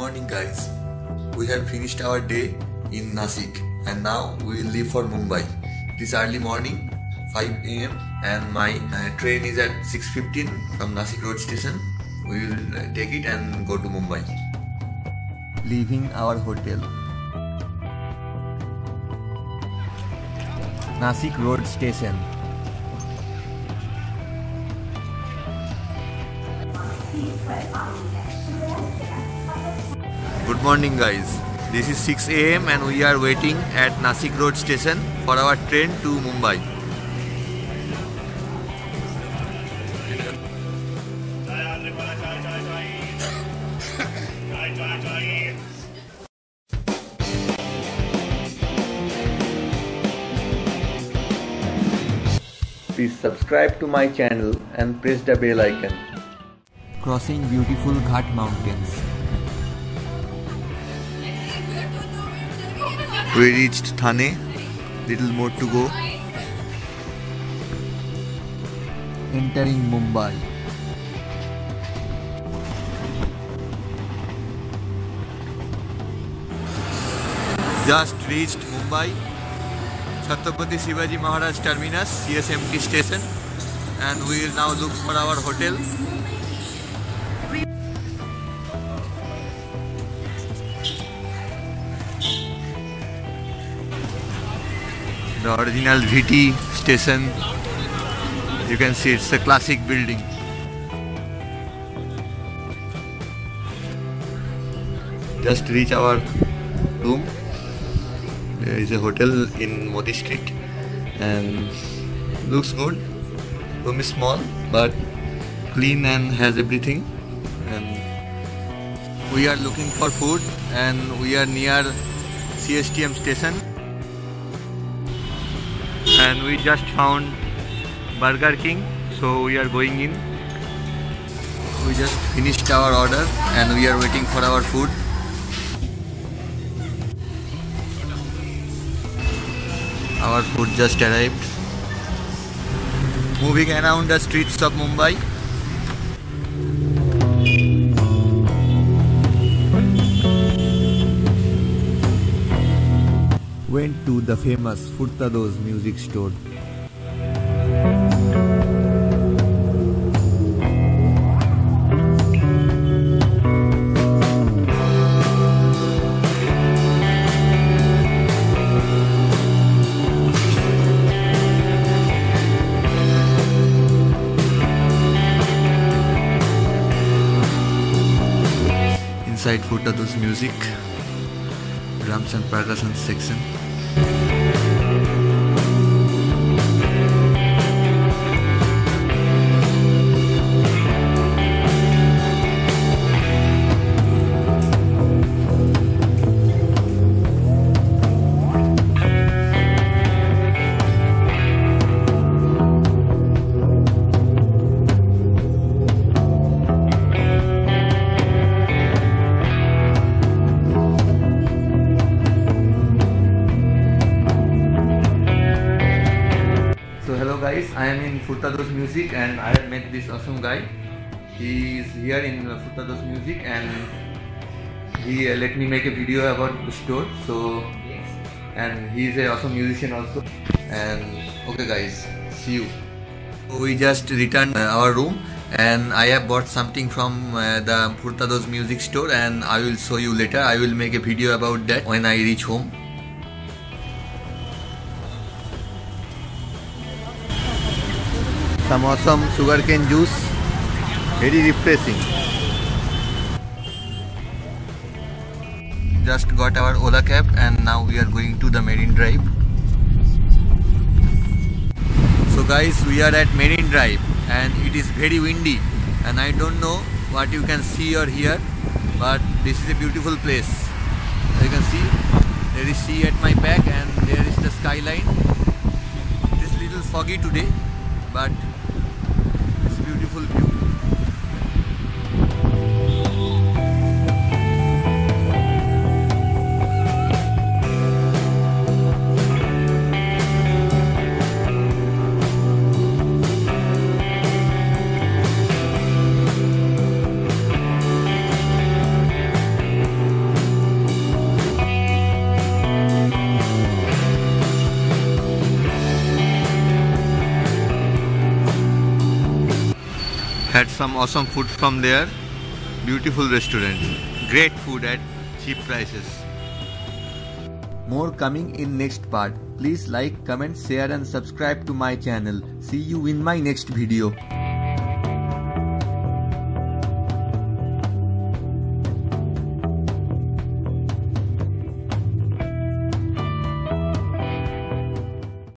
morning guys. We have finished our day in Nasik and now we will leave for Mumbai. It is early morning 5 am and my uh, train is at 6.15 from Nasik road station. We will uh, take it and go to Mumbai. Leaving our hotel. Nasik road station. Good morning guys. This is 6 am and we are waiting at Nasik road station for our train to Mumbai. Please subscribe to my channel and press the bell icon. Crossing beautiful Ghat mountains. We reached Thane. Little more to go. Entering Mumbai. Just reached Mumbai. Chhatrapati Shivaji Maharaj Terminus, CSMT station. And we will now look for our hotel. The original VT station. You can see it's a classic building. Just reach our room. There is a hotel in Modi Street and looks good. Room is small but clean and has everything. And we are looking for food and we are near CSTM station and we just found Burger King so we are going in. We just finished our order and we are waiting for our food. Our food just arrived. Moving around the streets of Mumbai the famous Furtado's music store. Inside Furtado's music, drums and percussion section. Am in Furtado's Music and I have met this awesome guy. He is here in Furtado's Music and he uh, let me make a video about the store. So and he is a awesome musician also. And okay guys, see you. We just returned uh, our room and I have bought something from uh, the Furtado's Music store and I will show you later. I will make a video about that when I reach home. Some awesome sugarcane juice very refreshing. Just got our ola cab and now we are going to the marine drive. So guys we are at marine drive and it is very windy and i don't know what you can see or hear but this is a beautiful place. You can see there is sea at my back and there is the skyline. It is little foggy today but it's beautiful view Had some awesome food from there. Beautiful restaurant. Great food at cheap prices. More coming in next part. Please like, comment, share and subscribe to my channel. See you in my next video.